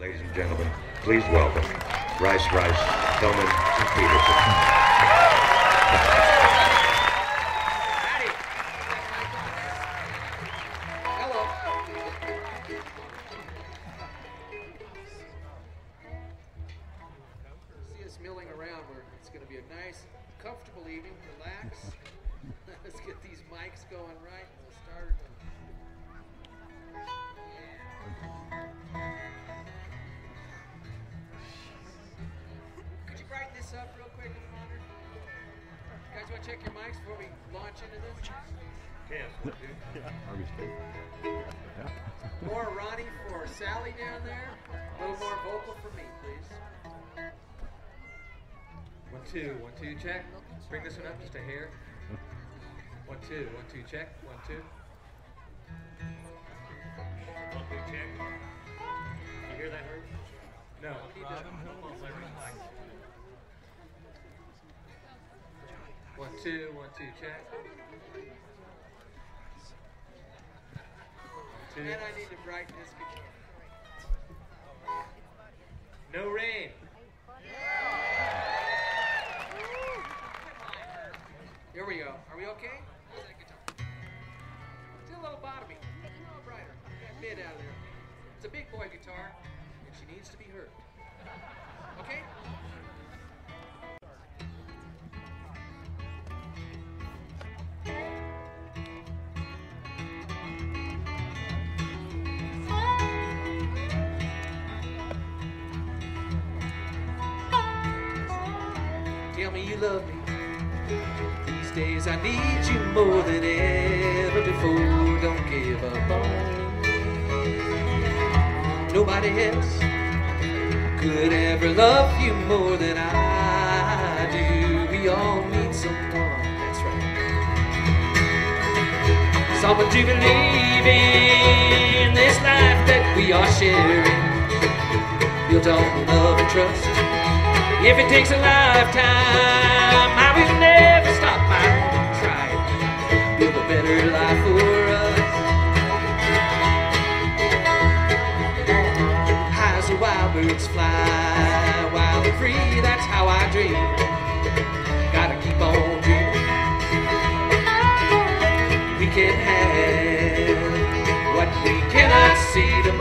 Ladies and gentlemen, please welcome Rice Rice, Hillman, and Pedersen. like this before. naked hand. What we cannot see, tomorrow.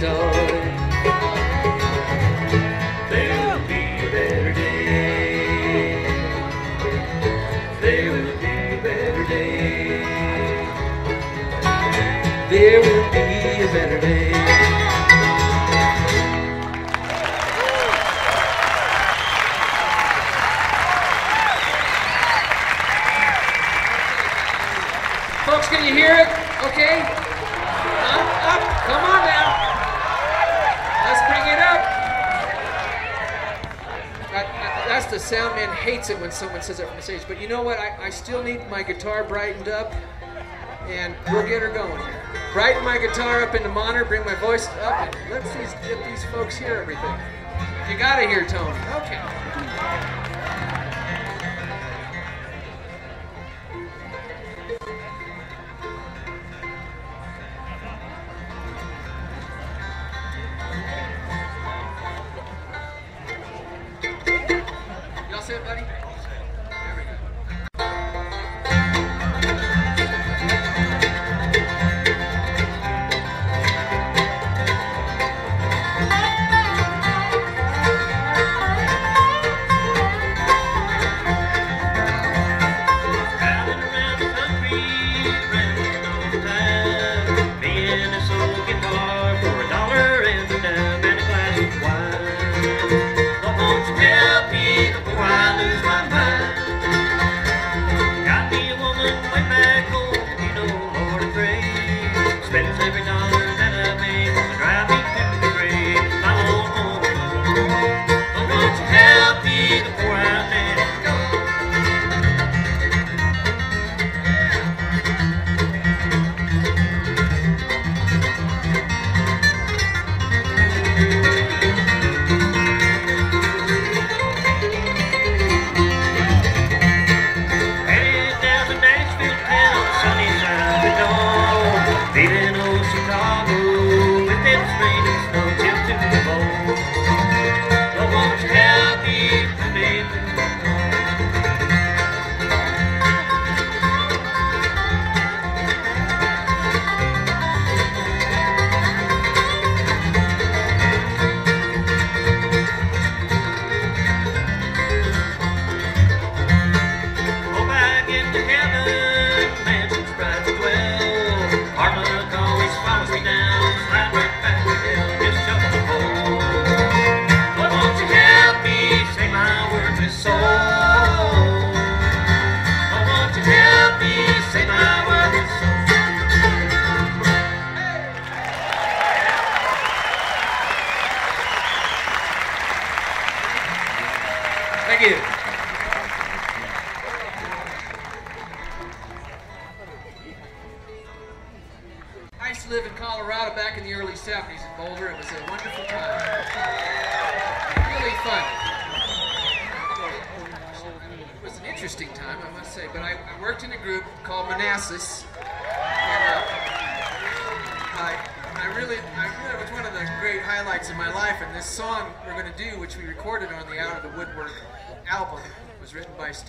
There will be a better day. There will be a better day. There will be a better day. hates it when someone says that from the stage. But you know what? I, I still need my guitar brightened up, and we'll get her going. Brighten my guitar up into monitor, bring my voice up, and let's these, get these folks hear everything. You gotta hear Tony. Okay.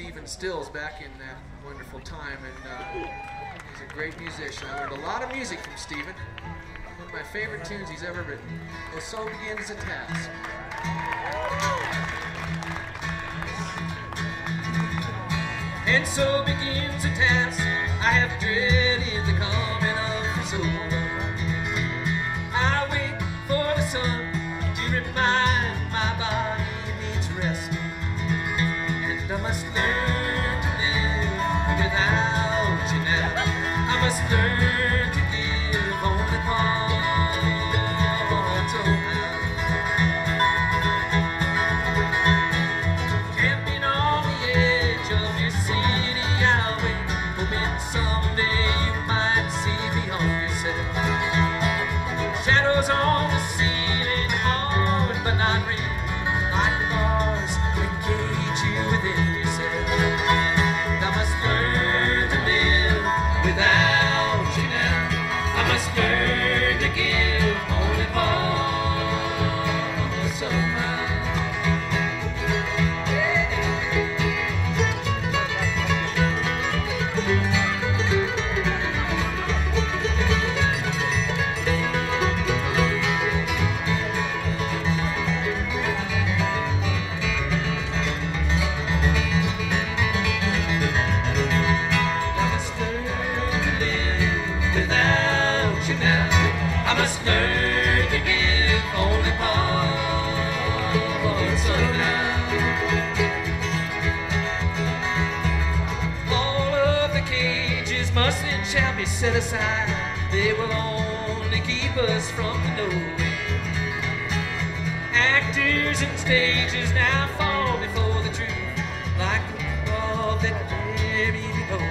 Stephen Stills back in that wonderful time, and uh, he's a great musician. I learned a lot of music from Stephen. One of my favorite tunes he's ever written. Well, so begins the task. And so begins the task I have dreaded the call. must and shall be set aside. They will only keep us from the know. Actors and stages now fall before the truth, like the ball that there below.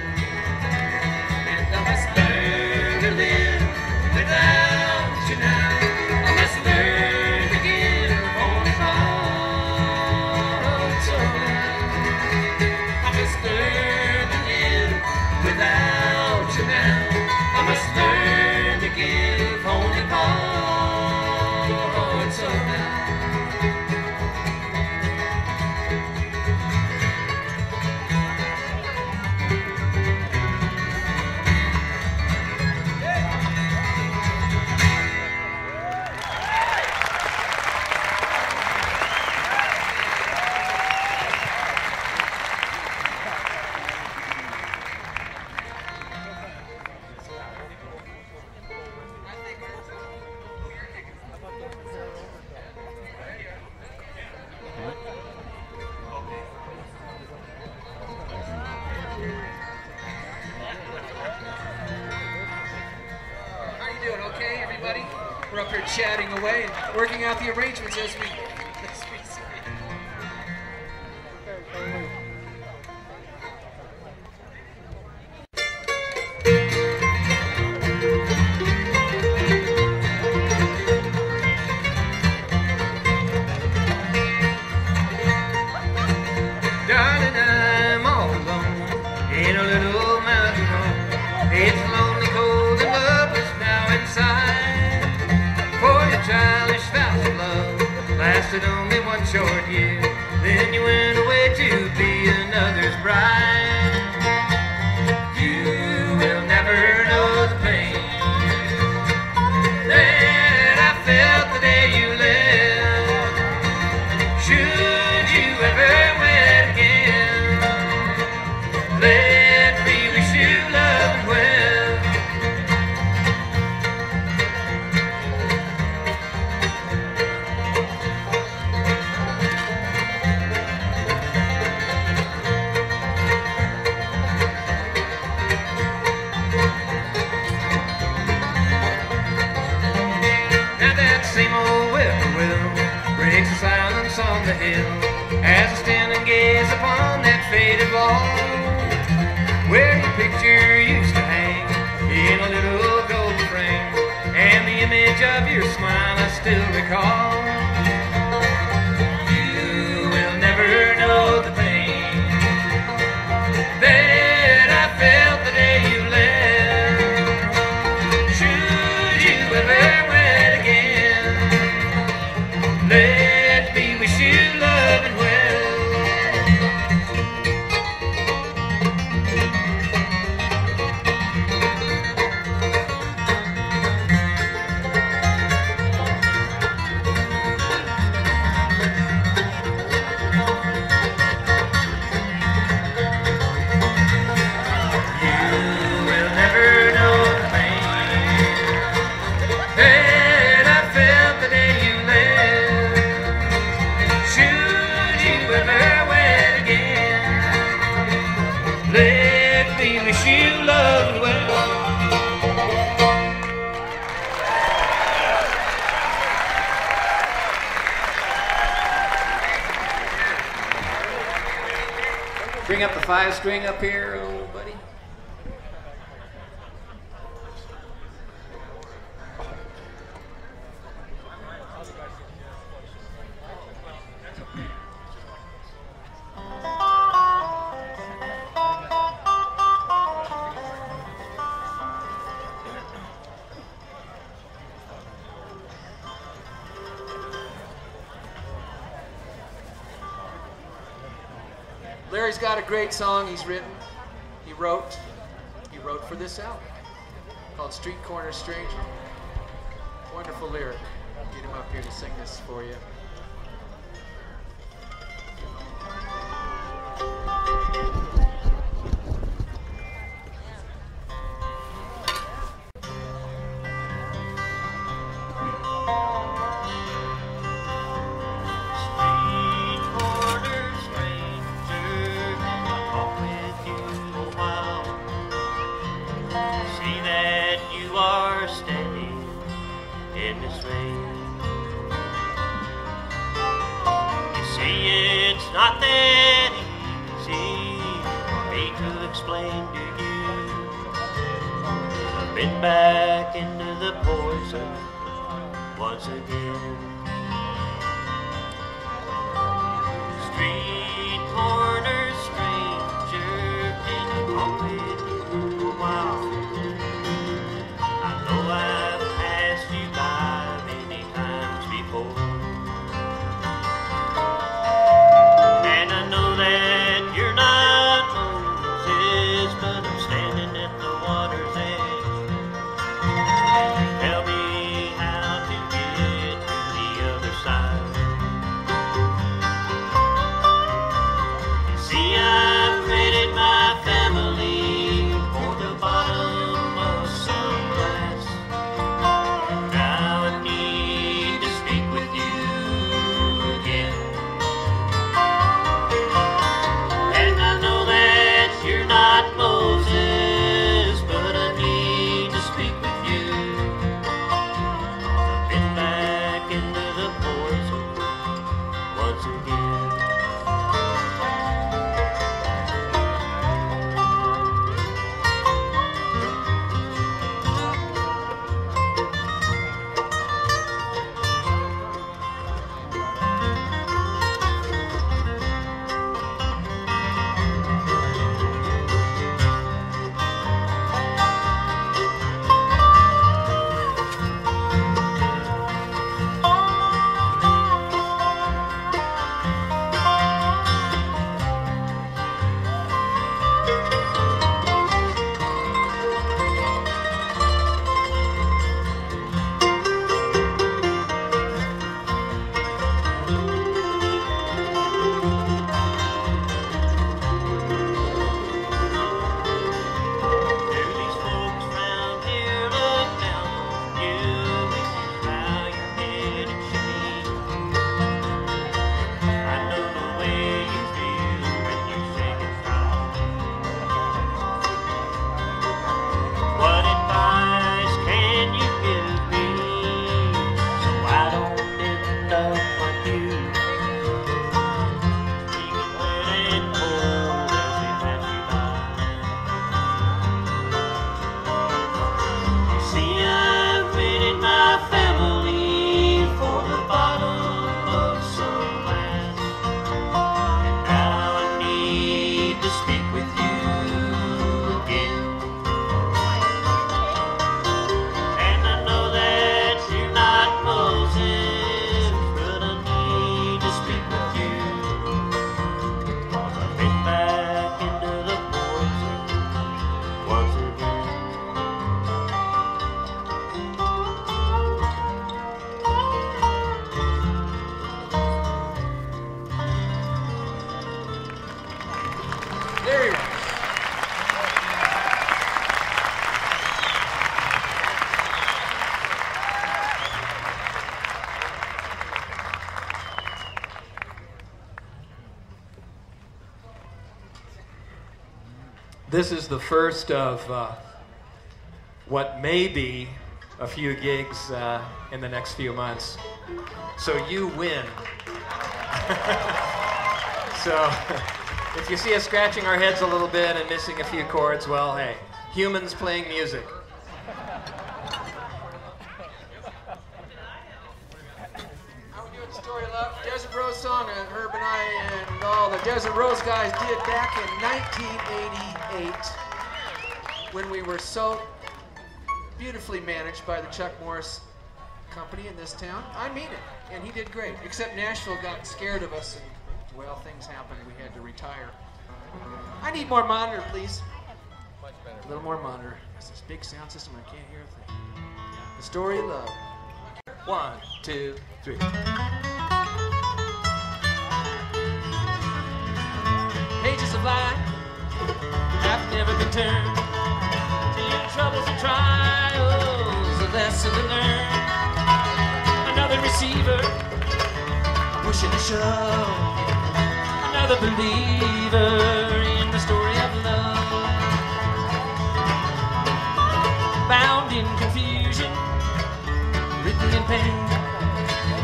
And I must learn to live without you now. you. string up here great song he's written. He wrote, he wrote for this album called Street Corner Stranger. Wonderful lyric. Get him up here to sing this for you. It's not that easy for me to explain to you. I've been back into the poison once again. This is the first of uh, what may be a few gigs uh, in the next few months. So you win. so if you see us scratching our heads a little bit and missing a few chords, well, hey, humans playing music. We were so beautifully managed by the Chuck Morris company in this town. I mean it. And he did great. Except Nashville got scared of us and, well, things happened. We had to retire. I need more monitor, please. Much better. A little more monitor. It's this big sound system. I can't hear a thing. The story of love. One, two, three. Pages of life have never been turned. Troubles and trials, a lesson to learn. Another receiver, pushing a shove. Another believer in the story of love. Bound in confusion, written in pain.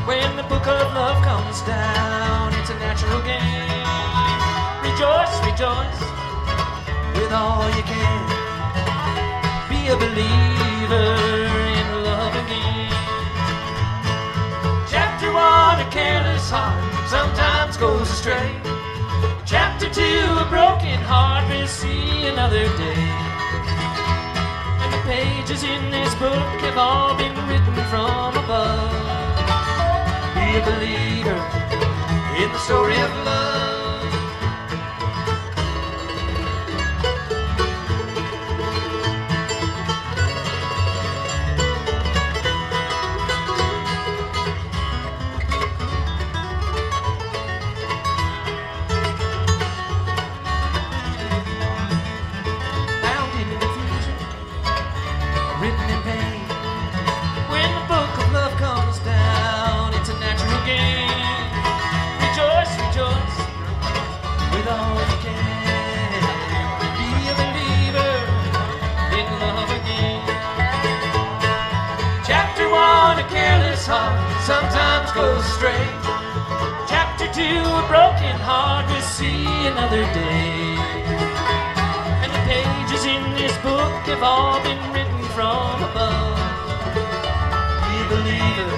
When the book of love comes down, it's a natural game. Rejoice, rejoice, with all you can. A believer in love again. Chapter one, a careless heart sometimes goes astray. Chapter two, a broken heart will see another day. And the pages in this book have all been written from above. Be a believer in the story of love. Goes astray. Chapter two, a broken heart will see another day. And the pages in this book have all been written from above. Be a believer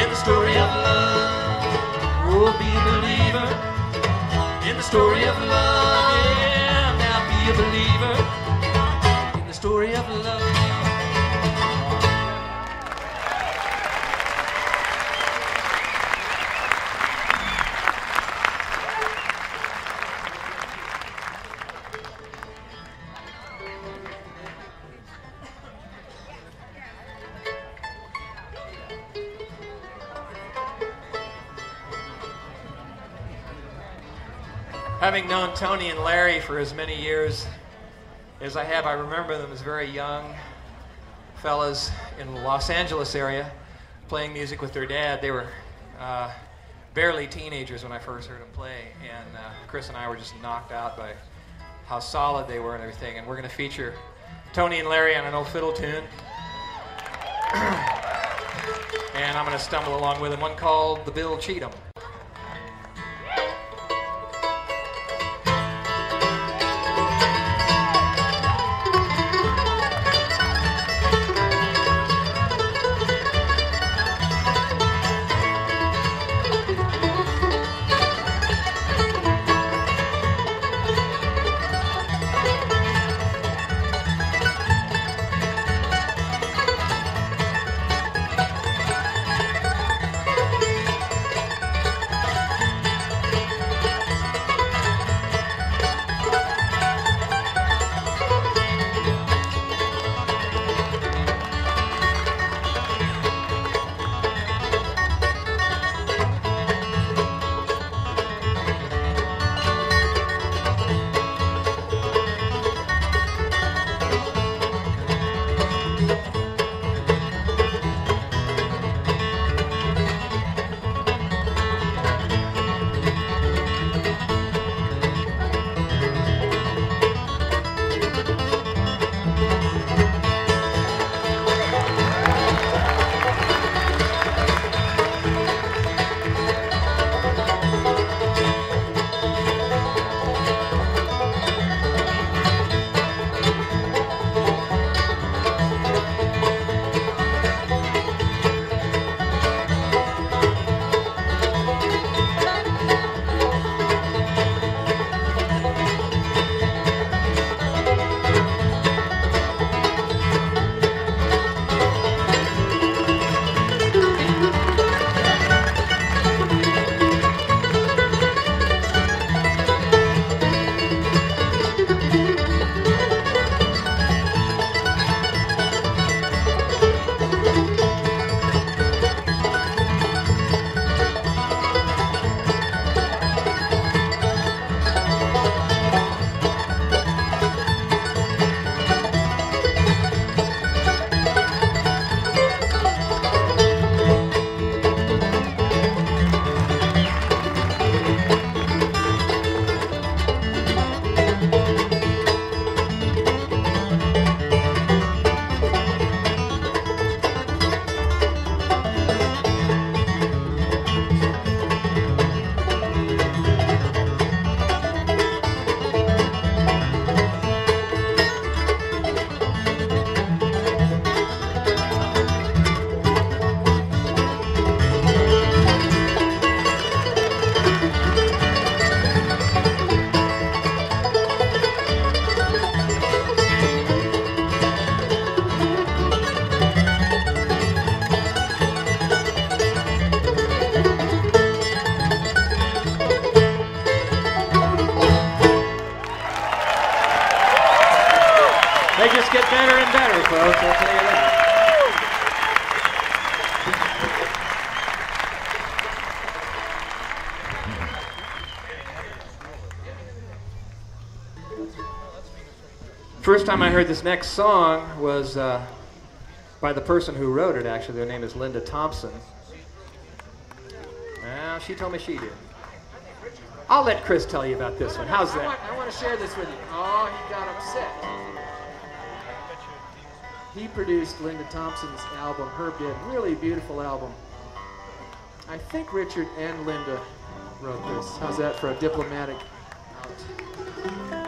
in the story of love. Oh, be a believer in the story of love. Yeah, now be a believer Tony and Larry for as many years as I have, I remember them as very young fellas in the Los Angeles area playing music with their dad. They were uh, barely teenagers when I first heard them play, and uh, Chris and I were just knocked out by how solid they were and everything. And we're going to feature Tony and Larry on an old fiddle tune. and I'm going to stumble along with them, one called The Bill Cheatham. First time I heard this next song was uh, by the person who wrote it, actually. Their name is Linda Thompson. Well, she told me she did. I'll let Chris tell you about this one. How's that? I want, I want to share this with you. Oh, he got upset. He produced Linda Thompson's album, Herb did. Really beautiful album. I think Richard and Linda wrote this. How's that for a diplomatic out?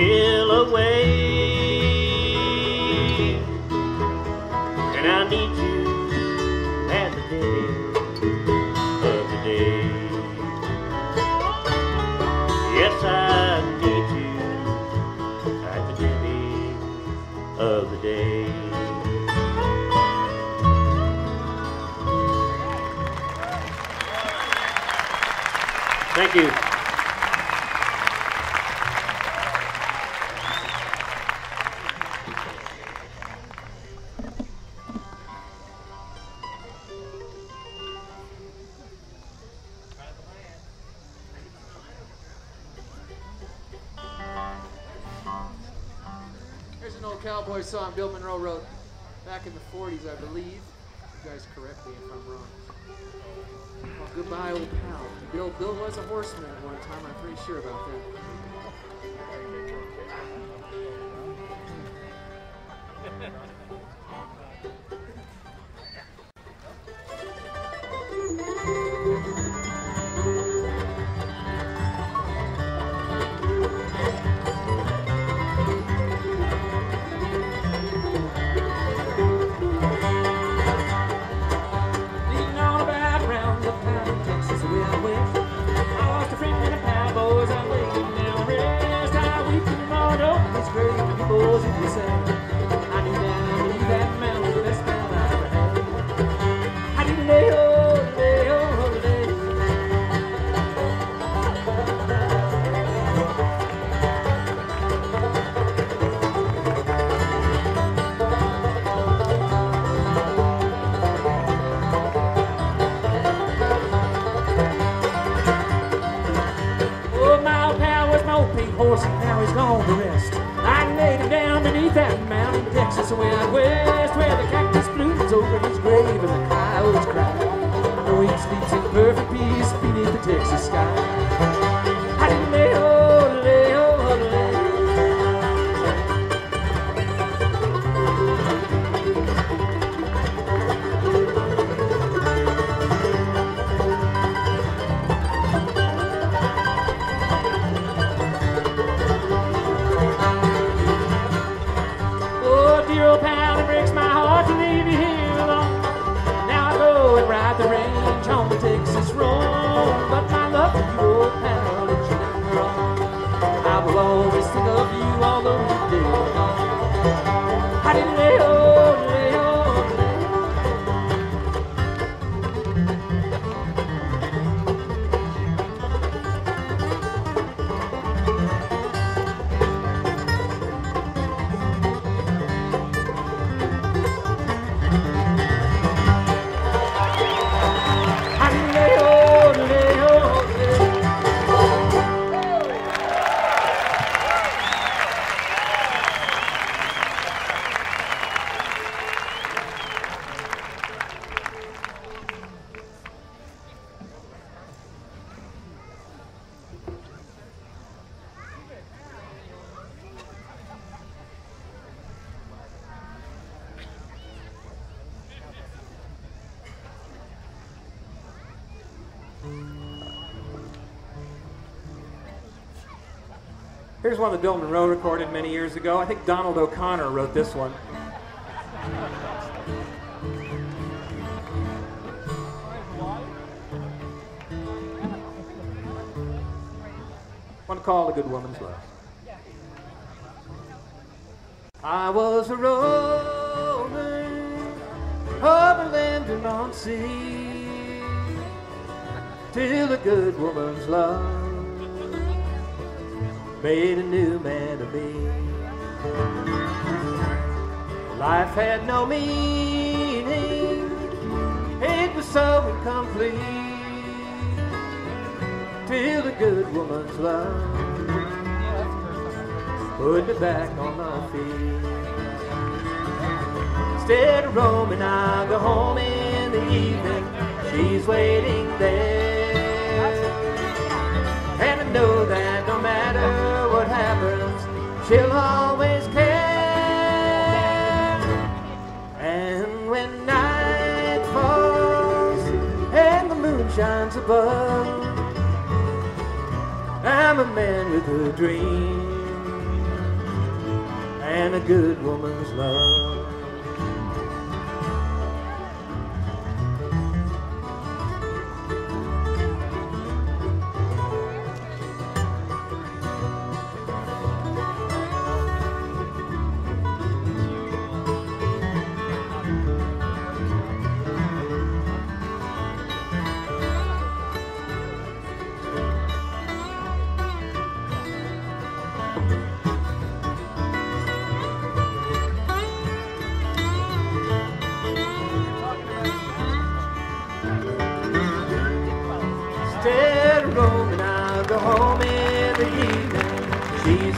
still away. sure about that. horse and now he's gone to rest. I laid him down beneath that mountain, Texas wind west, where the cactus blooms over his grave and the coyotes cry. I he sleeps in perfect peace beneath the Texas sky. Here's one that Bill Monroe recorded many years ago. I think Donald O'Connor wrote this one. One called A Good Woman's Love. I was a rolling over land and on sea till a good woman's love made a new man of me. Life had no meaning, it was so incomplete till the good woman's love put me back on my feet. Instead of roaming, I go home in the evening. She's waiting there, I'm a man with a dream and a good woman's love.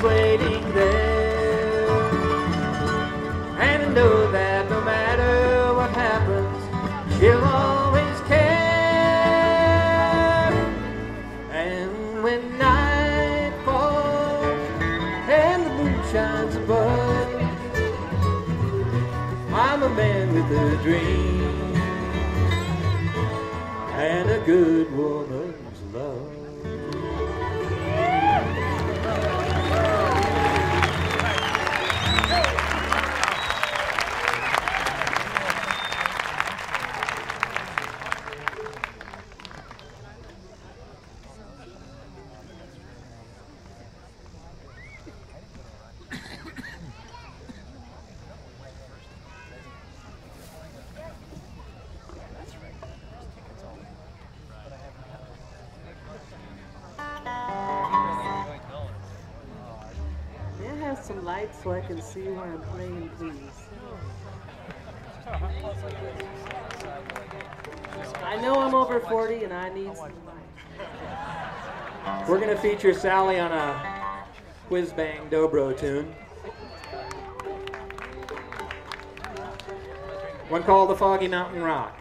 Waiting there. And I know that no matter what happens, she'll always care. And when night falls and the moon shines above, I'm a man with a dream and a good woman's please? I know I'm over 40 and I need some. We're going to feature Sally on a whiz bang dobro tune. One called The Foggy Mountain Rock.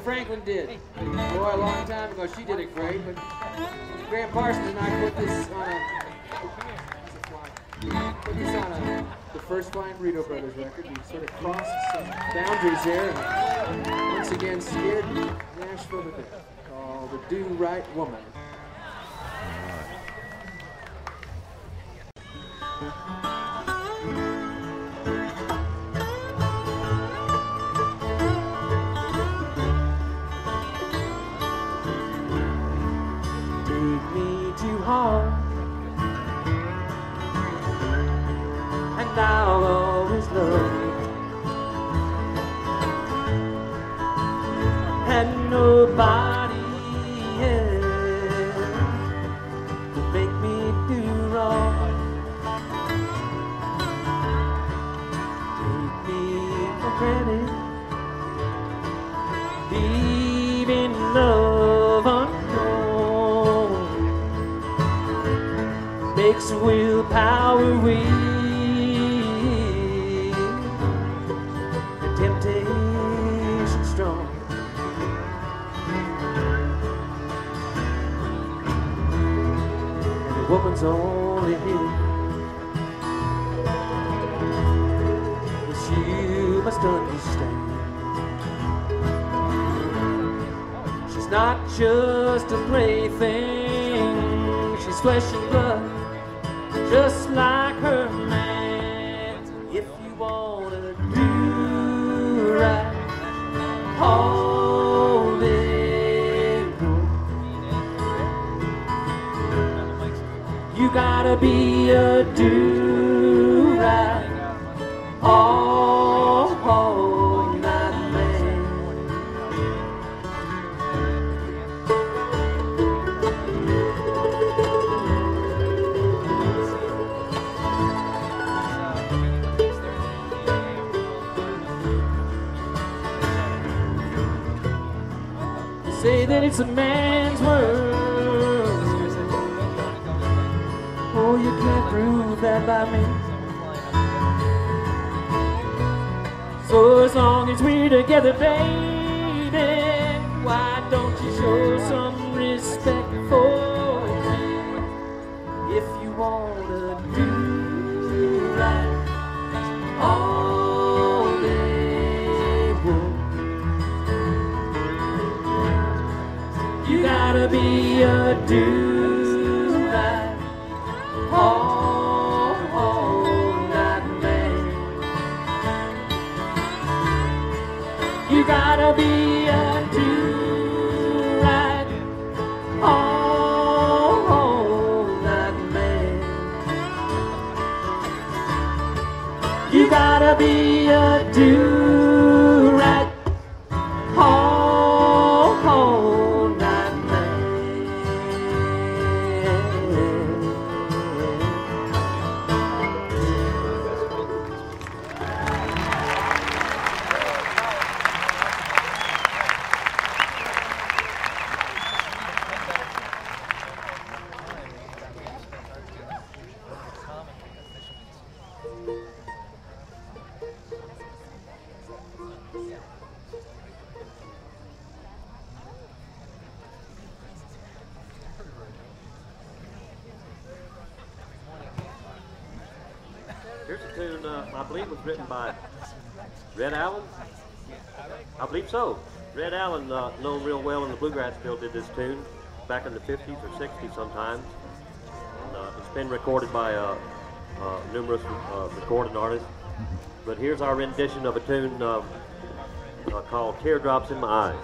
Franklin did. Boy, a long time ago, she did it great, but Gram Parsons and I put this on a put this on a, the first Flying Burrito Brothers record. We sort of crossed some boundaries there, and once again scared Nashville to death. Called the Do Right Woman. You gotta be a do right all night man. You gotta be a do Allen, uh, known real well in the bluegrass field, did this tune back in the 50s or 60s sometimes. And, uh, it's been recorded by uh, uh, numerous uh, recording artists. But here's our rendition of a tune uh, called Teardrops in My Eyes.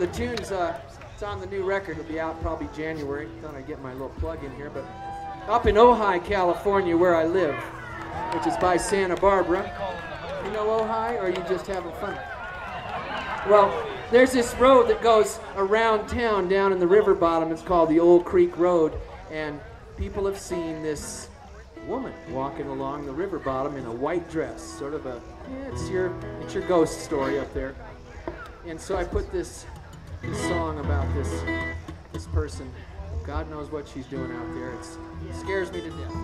The tunes. Uh, it's on the new record. It'll be out probably January. Thought I'd get my little plug in here. But up in Ojai, California, where I live, which is by Santa Barbara. You know Ojai, or you just having fun? Well, there's this road that goes around town down in the river bottom. It's called the Old Creek Road, and people have seen this woman walking along the river bottom in a white dress, sort of a yeah, it's your it's your ghost story up there. And so I put this this song about this this person. God knows what she's doing out there. It's, it scares me to death.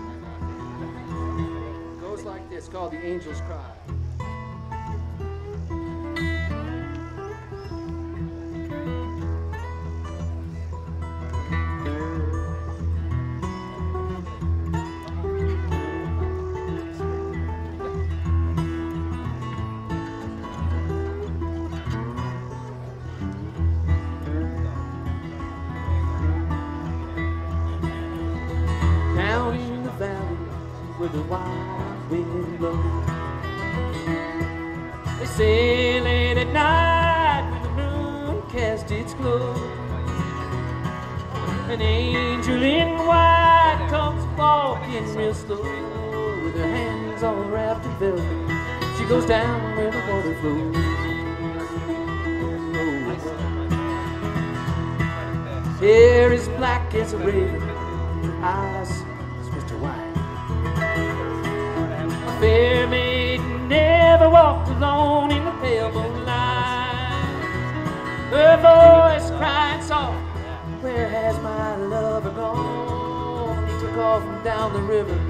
It goes like this, called the Angel's Cry. Slow with her hands all wrapped in velvet. She goes down where the water flows. Hair is black as a raven, eyes as Mr. White. A fair maiden never walked alone in the pale moonlight. Her voice crying soft, Where has my lover gone? He took off from down the river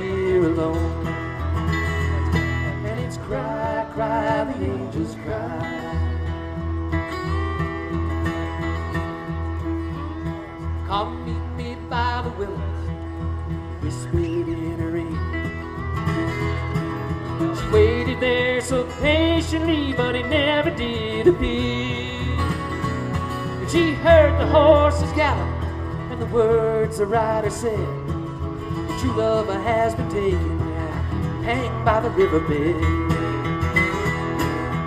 here alone. And it's cry, cry, the angels cry. Come meet me by the willows, whispered in her ear. She waited waited there so patiently, but he never did appear. And she heard the horses gallop and the words the rider said. True love has been taken, hanged by the riverbed.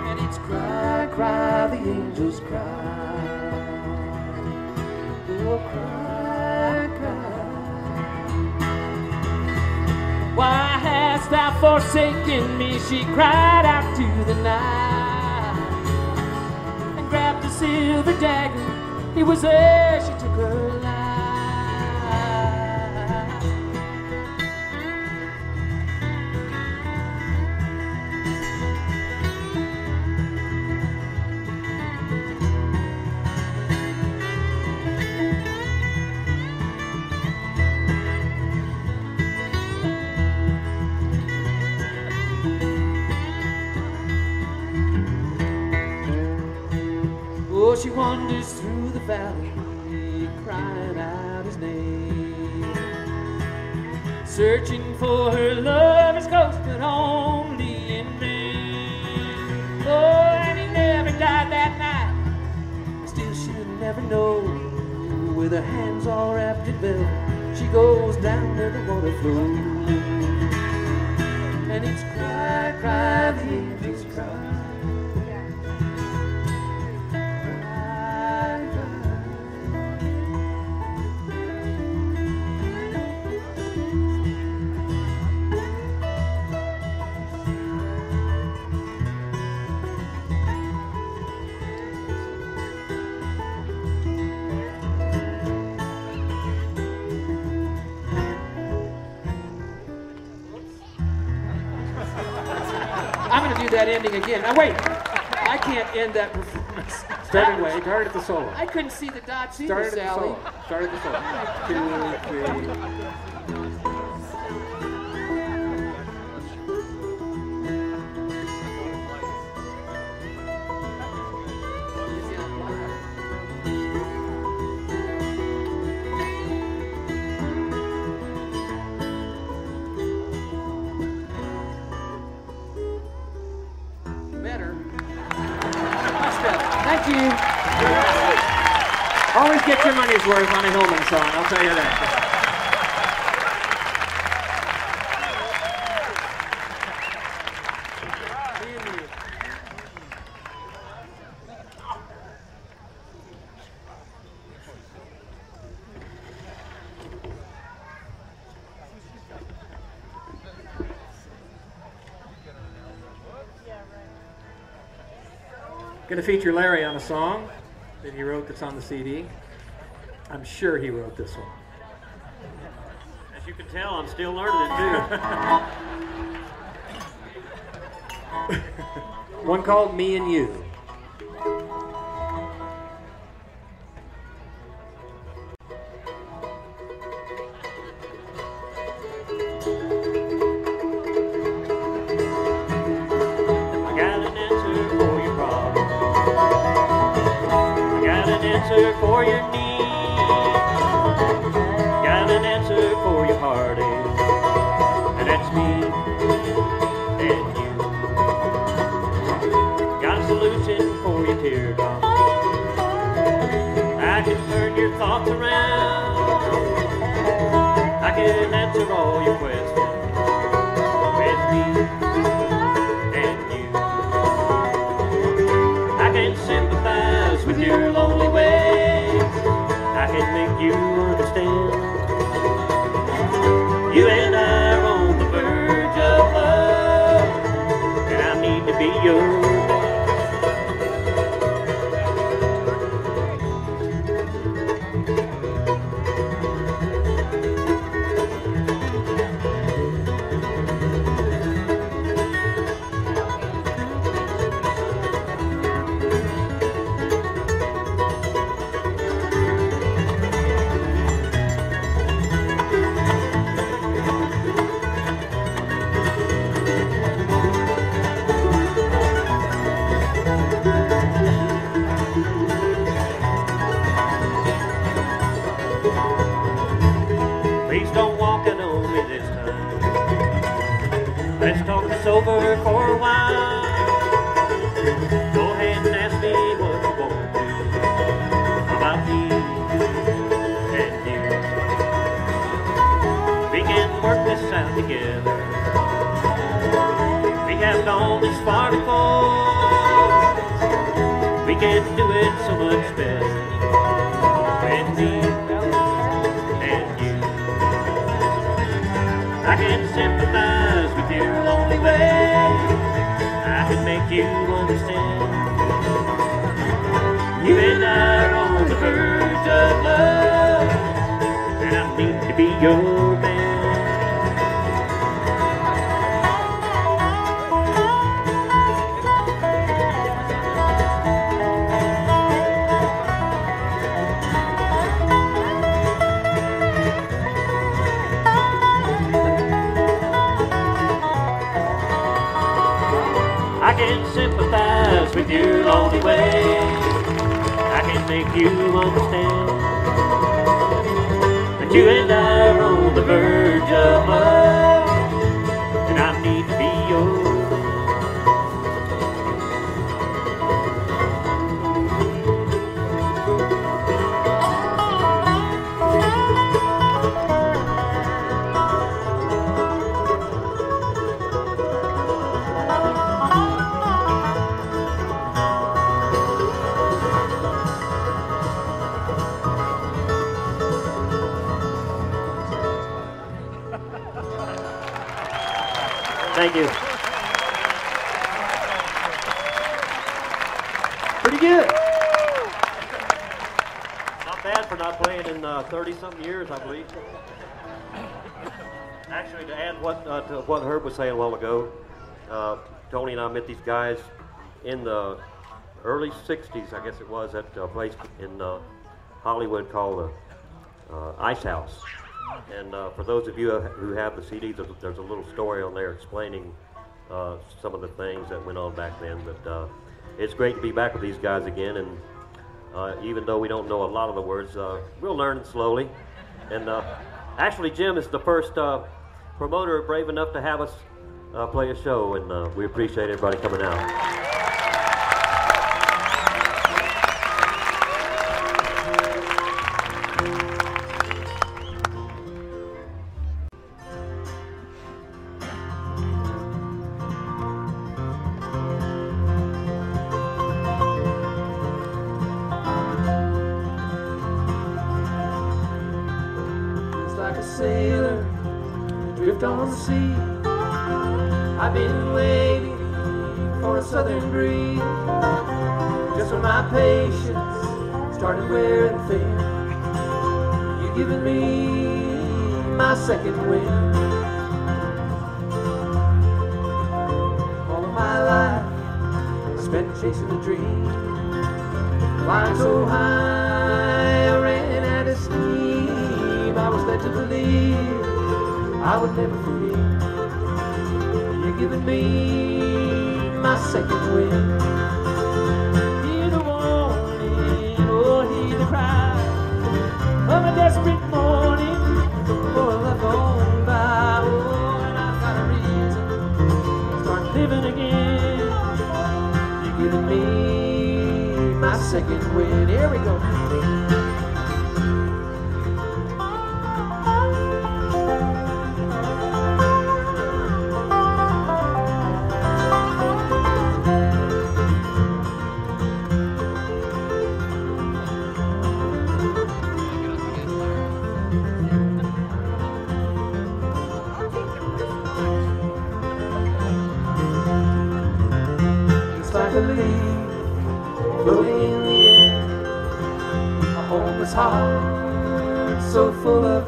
And it's cry, cry, the angels cry. Oh, cry, cry. Why hast thou forsaken me? She cried out to the night and grabbed a silver dagger. It was there she wanders through the valley, crying out his name. Searching for her lover's ghost, but only in vain. Oh, and he never died that night. Still, she'll never know. With her hands all wrapped in velvet, she goes down to the water. And it's cry, cry, the going to do that ending again. Now, wait. I can't end that performance. Start away. Start at the solo. I couldn't see the dots either, Start at the Sally. solo. Start at the solo. Two, three. Song, I'll tell you that. To feature Larry on a song that he wrote that's on the CD. I'm sure he wrote this one. As you can tell, I'm still learning it too. One called Me and You. I got an answer for your problem. Thoughts around. I can answer all your questions with me and you. I can sympathize with your lonely ways. I can make you understand. You and I are on the verge of love, and I need to be over for a while. Go ahead and ask me what you want to do about me and you. We can work this out together. We have gone this far before. We can do it so much better with me and you. I can sympathize with you way. I can make you understand. You and I are on the verge of love, and I need to be your man. Sympathize with your lonely way. I can make you understand that you and I are on the verge of love, not playing in uh, 30 something years, I believe. Actually, to add what uh, to what Herb was saying a while ago, uh, Tony and I met these guys in the early 60s, I guess it was, at a place in uh, Hollywood called the uh, Ice House. And for those of you who have the CDs, there's, a little story on there explaining some of the things that went on back then. But it's great to be back with these guys again. And uh, even though we don't know a lot of the words, uh, we'll learn slowly. And uh, actually, Jim is the first uh, promoter brave enough to have us uh, play a show, and we appreciate everybody coming out. Second wind. All of my life spent chasing a dream. Flying so high, I ran out of steam. I was led to believe I would never forget. You're giving me my second wind. Me my second wind. Here we go.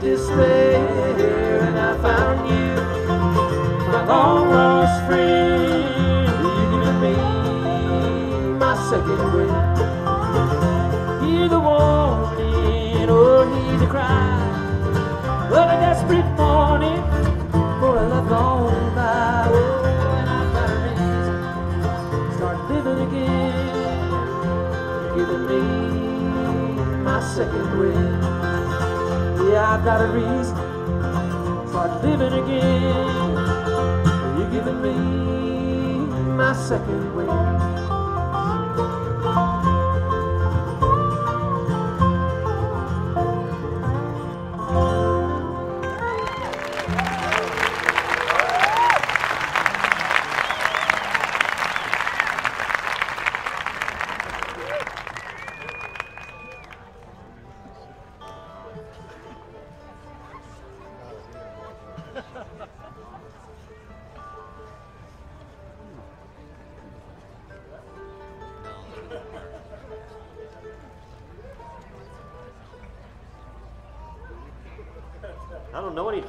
Despair. And I found you, my long lost friend. You're my second wind. Hear the warning, or hear the cry of a desperate morning for a love gone by. Oh, and I've got start living again. You're giving me my second wind. Yeah, I've got a reason. Start living again. You're giving me my second wind.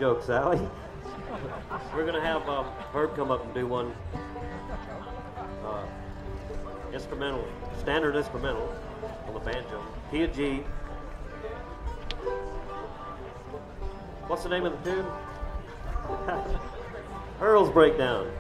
Jokes, Sally. We're gonna have um, Herb come up and do one uh, instrumental, standard instrumental on the banjo, key of G. What's the name of the tune? Earl's Breakdown.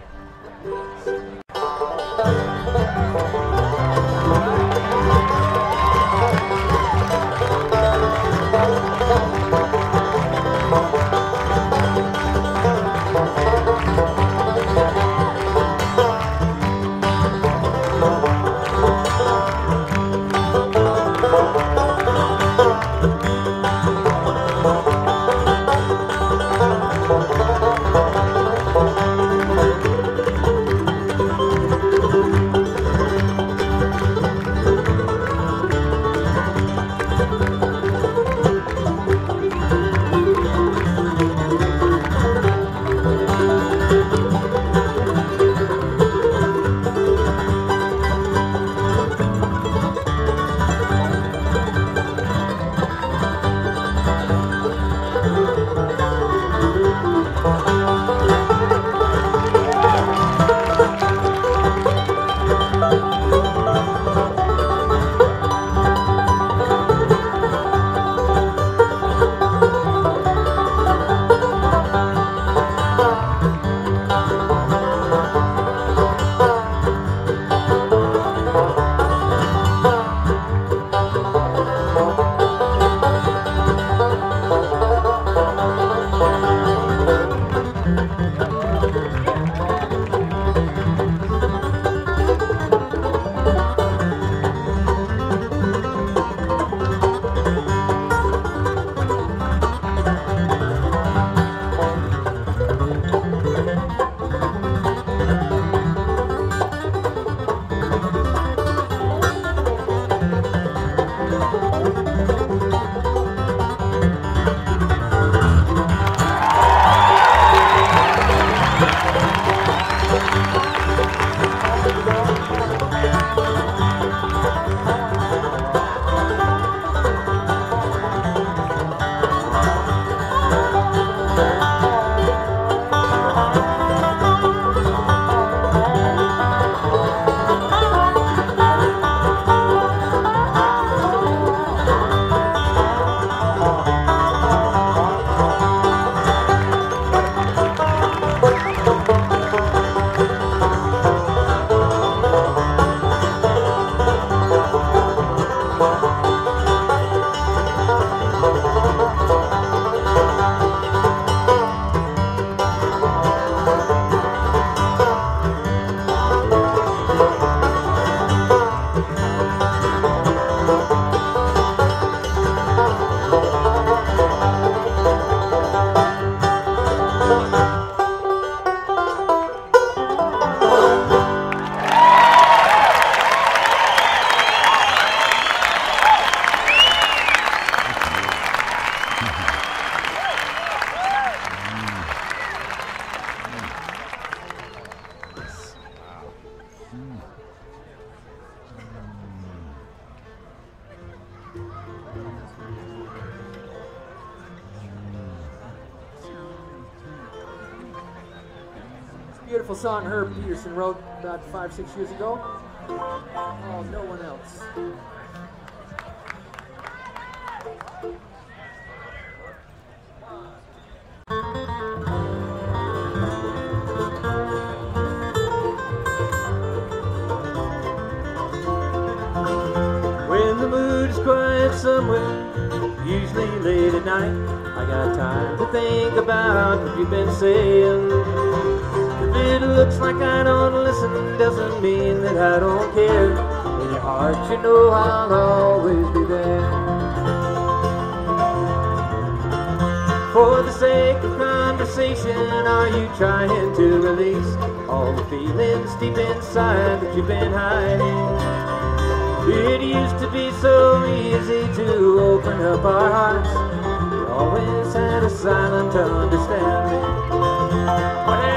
Beautiful song Herb Pedersen wrote about five, six years ago. Oh, no one else. When the mood is quiet somewhere, usually late at night, I got time to think about what you've been saying. It looks like I don't listen, doesn't mean that I don't care. In your heart, you know I'll always be there. For the sake of conversation, are you trying to release all the feelings deep inside that you've been hiding? It used to be so easy to open up our hearts. We always had a silent understanding.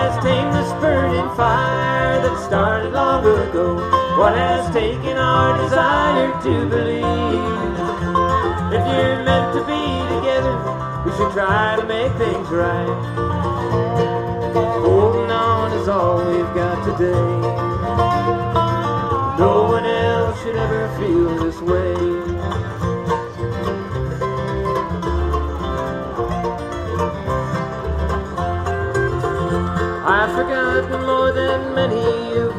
Has tamed this burning fire that started long ago? What has taken our desire to believe? If you're meant to be together, we should try to make things right. Holding on is all we've got today. No one else should ever feel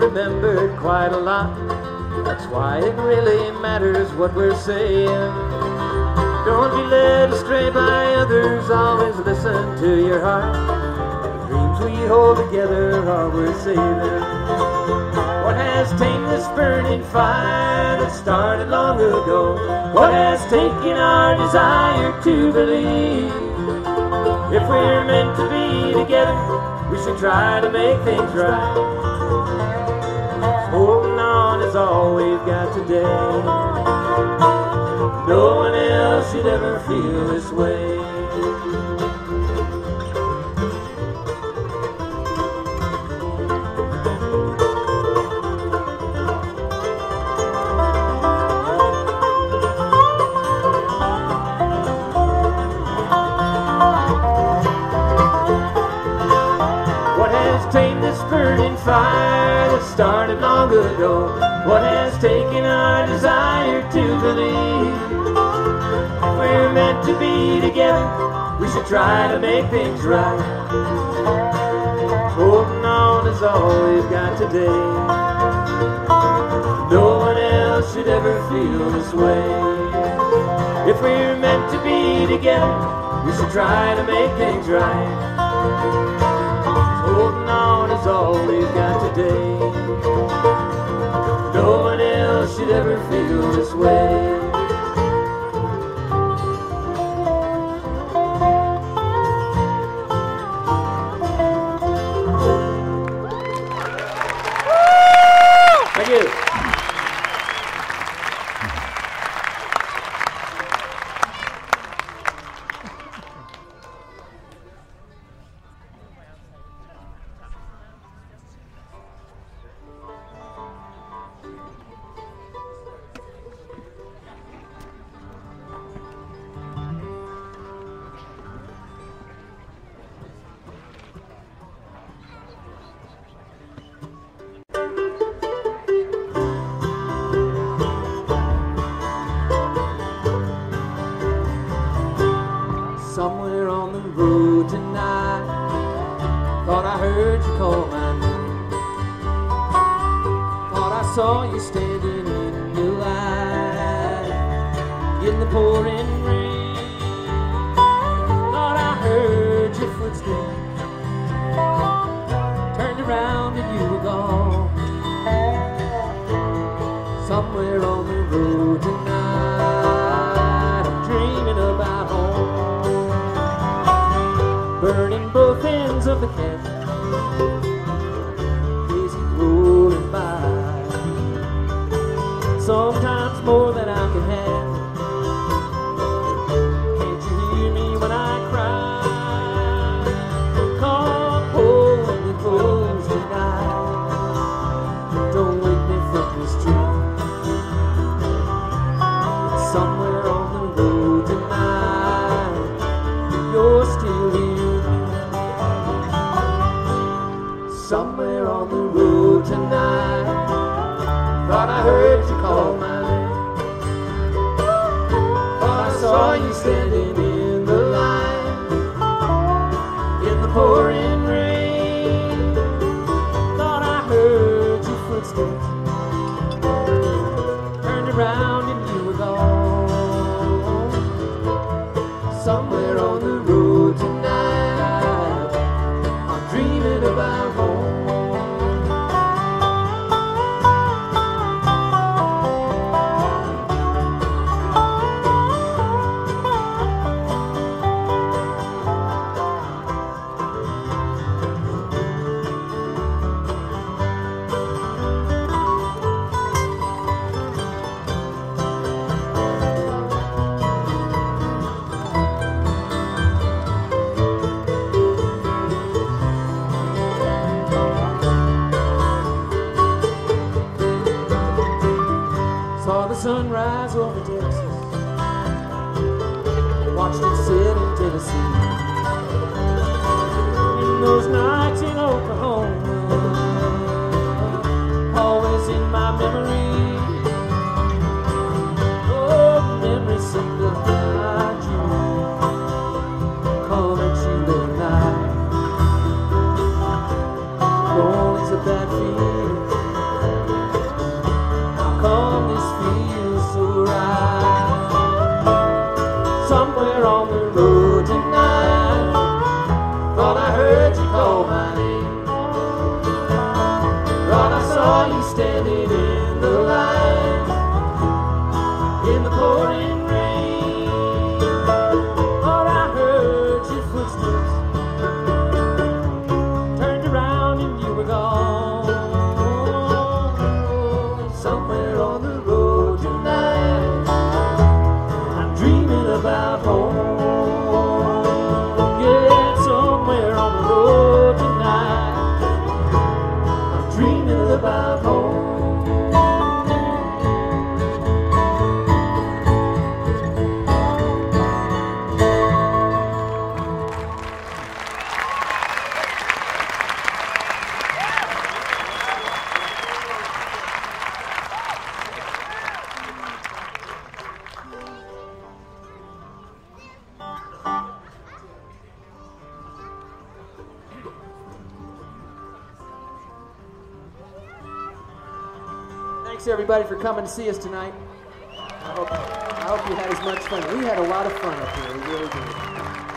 remembered quite a lot. That's why it really matters what we're saying. Don't be led astray by others, always listen to your heart. The dreams we hold together are worth saving. What has tamed this burning fire that started long ago? What has taken our desire to believe? If we're meant to be together, we should try to make things right. Is all we've got today. No one else should ever feel this way. What has tamed this burning fire that started long ago? What has taken our desire to believe? We're meant to be together, we should try to make things right. Holding on is all we've got today. No one else should ever feel this way. If we're meant to be together, we should try to make things right. Holding on is all we've got today. No one else should ever feel this way. everybody for coming to see us tonight. I hope, I hope you had as much fun. We had a lot of fun up here. We really did.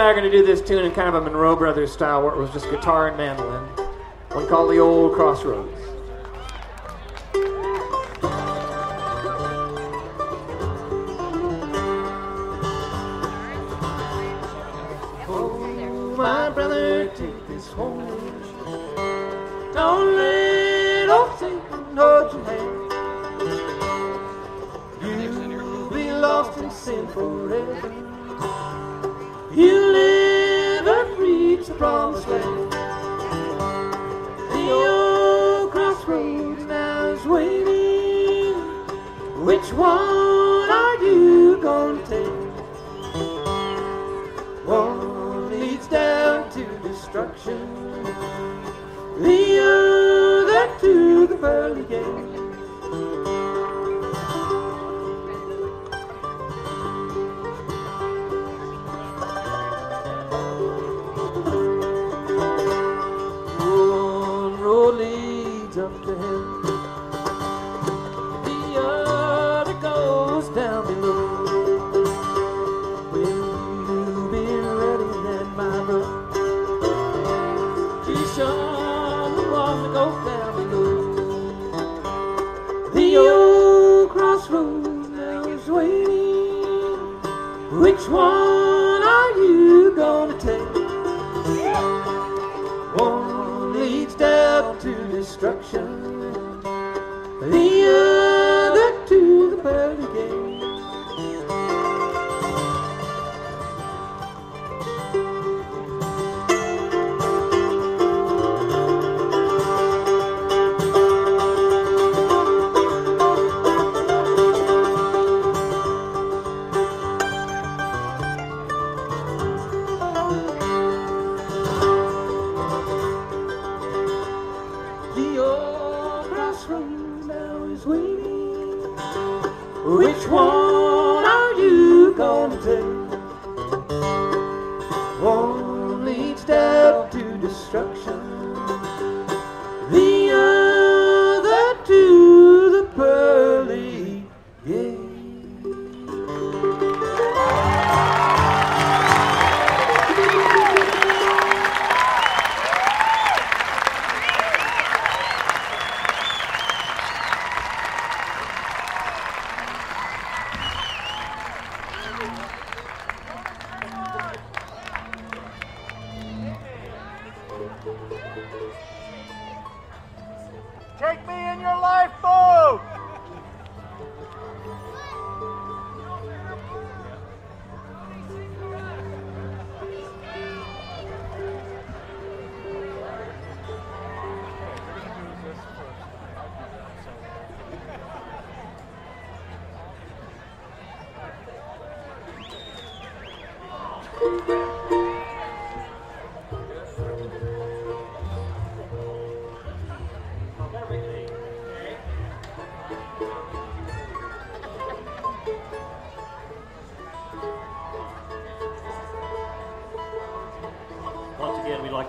and I are going to do this tune in kind of a Monroe Brothers style where it was just guitar and mandolin. One called The Old Crossroads. destruction. The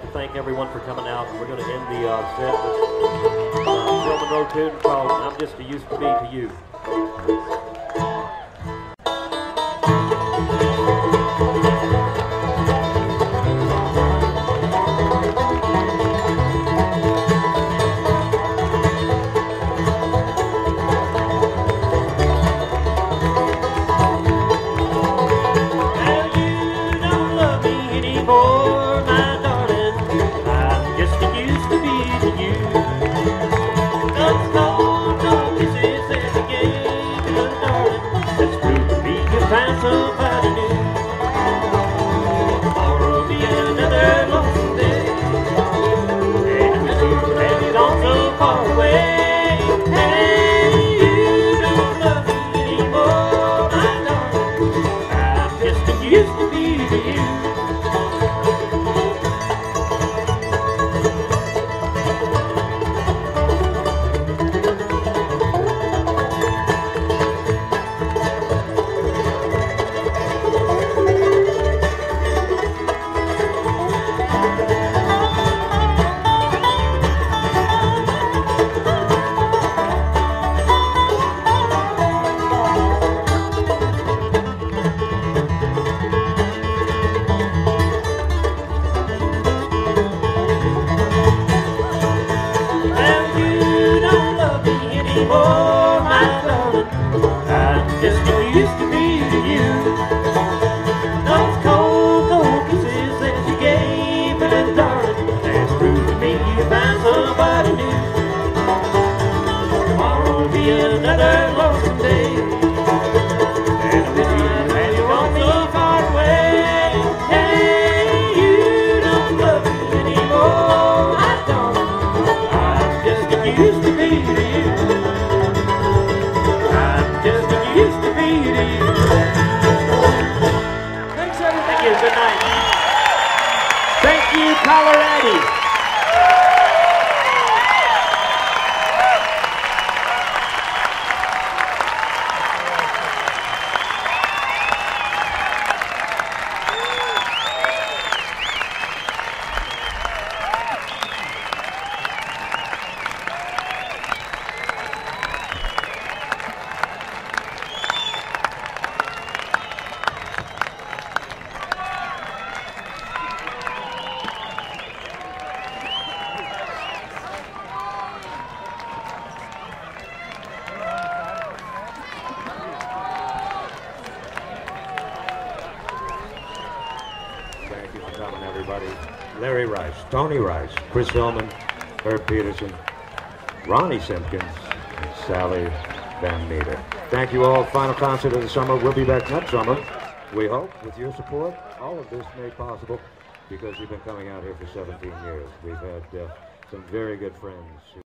to thank everyone for coming out. We're going to end the uh, set with uh, Bill Monroe tune called I'm Just a Used to Be to You. Tony Rice, Chris Hillman, Herb Pedersen, Ronnie Simpkins, and Sally Van Meter. Thank you all. Final concert of the summer. We'll be back next summer. We hope, with your support, all of this made possible because you've been coming out here for 17 years. We've had uh, some very good friends.